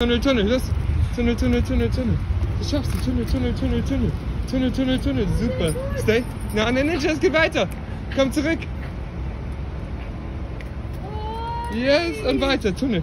Tunnel, Tunnel, los. Tunnel, Tunnel, Tunnel, Tunnel. Ich schaffst es. Tunnel, Tunnel, Tunnel, Tunnel. Tunnel, Tunnel, Tunnel. Super. Stay. Na, nein, Ninja, es geht weiter. Komm zurück. Yes, und weiter. Tunnel.